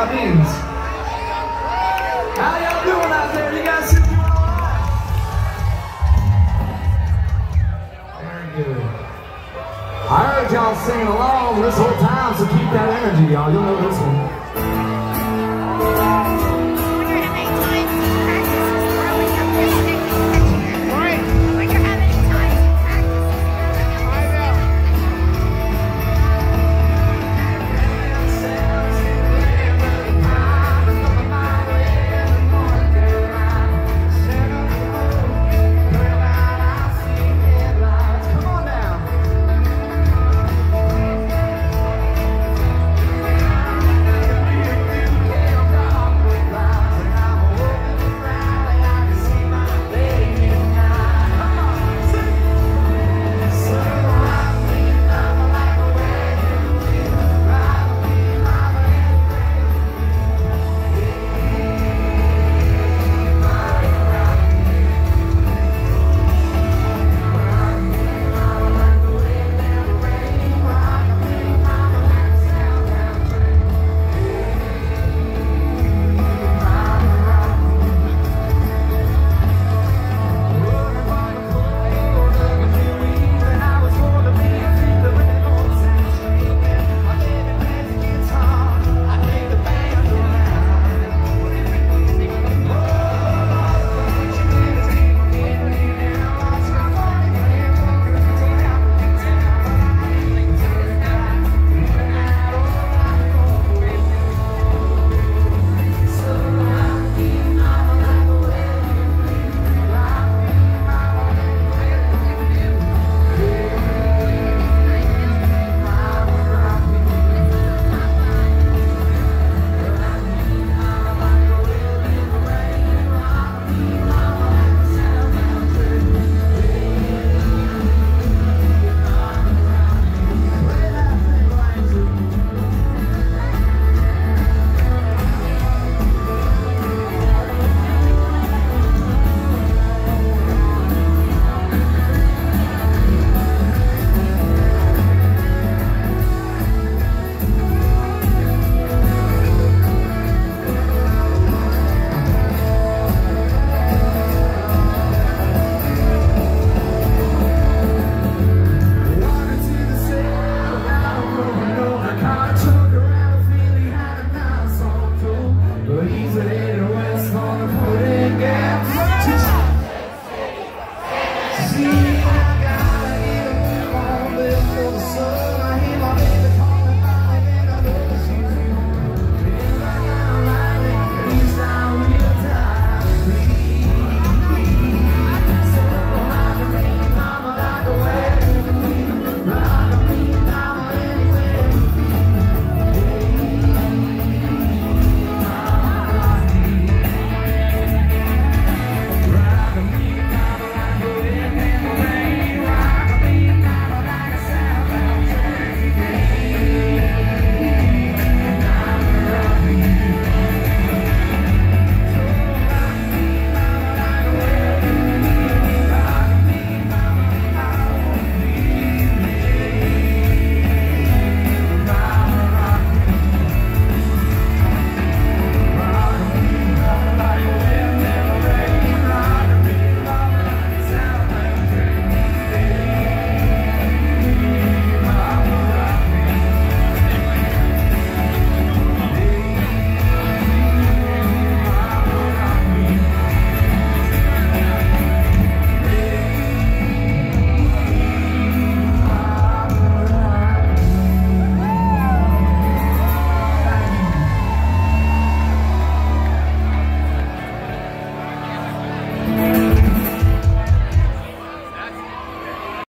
that means. How y'all doing out there? You guys doing all right? Very good. I heard y'all singing along this whole time, so keep that energy, y'all. You'll know this one.